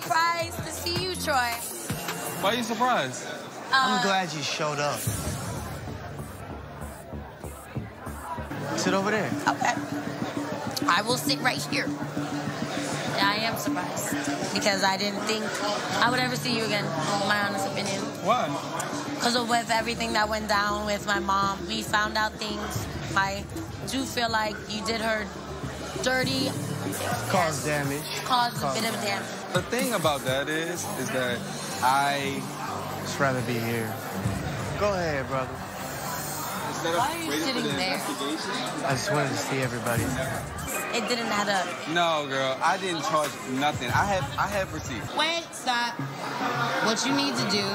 surprised to see you, Troy. Why are you surprised? I'm uh, glad you showed up. Sit over there. Okay. I will sit right here. I am surprised because I didn't think I would ever see you again. My honest opinion. Why? Because of with everything that went down with my mom, we found out things. I do feel like you did her dirty, Cause damage. Cause a bit of damage. The thing about that is, is that I Just rather be here. Go ahead, brother. instead Why are you sitting the there? I just wanted to see everybody. It didn't add up. No, girl, I didn't charge nothing. I have, I have receipts. Wait, stop. What you need to do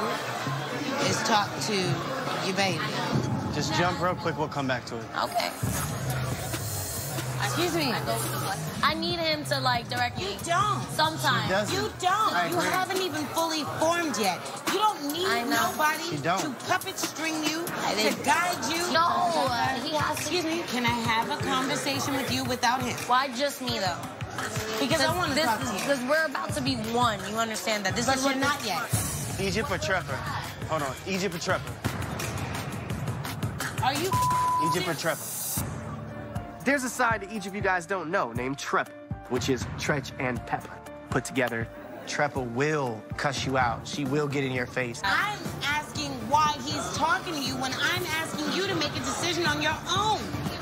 is talk to your baby. Just jump real quick, we'll come back to it. Okay. Excuse me. I need him to like direct me. You don't. Sometimes. She. You don't. I You agree. haven't even fully formed yet. You don't need nobody She don't. to puppet string you, to guide you. No, uh, he has to. Excuse me. Can I have a conversation with you without him? Why just me though? Because I want to this talk to you. because we're about to be one. You understand that? This But is you're not yet. Egypt or Trepper? Hold on. Egypt or Trepper? Are you? Egypt or Trepper? There's a side that each of you guys don't know named Trep, which is Treach and Pepa put together. Trepper will cuss you out. She will get in your face. I'm asking why he's talking to you when I'm asking you to make a decision on your own.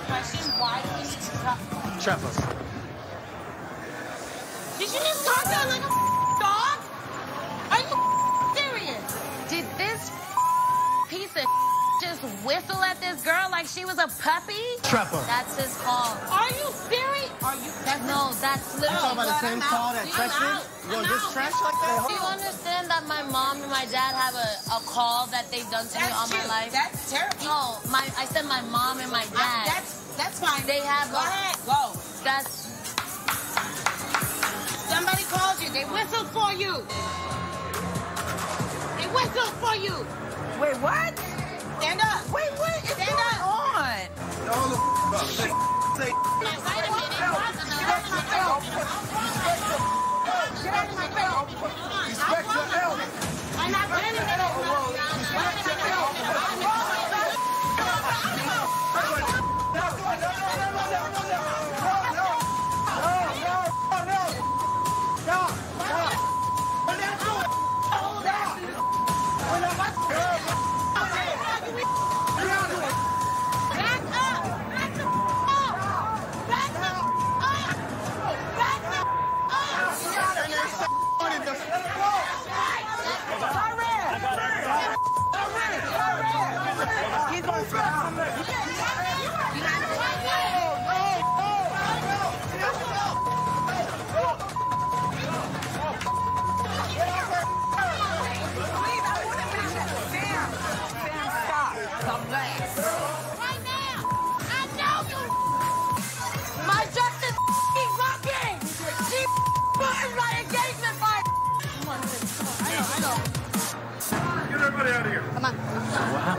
Question: Why he's talking? Trepper. Did you just talk to her like a whistle at this girl like she was a puppy? Trepper. That's his call. Are you serious? Are you? That's No, that's literally. talking about the same call that I'm Treach out. did? You gonna I'm diss out. Treach like that? Do you understand that my mom and my dad have a, a call that they've done to me That's all my life? That's terrible. no, my I said my mom and my I- dad. that's that's fine. They have Go a- ahead. Go. that's Somebody called you. They whistled for you. They whistled for you. wait what? Stand up. Wait, what is Stand going up. on? Wait a minute. Get everybody out of here.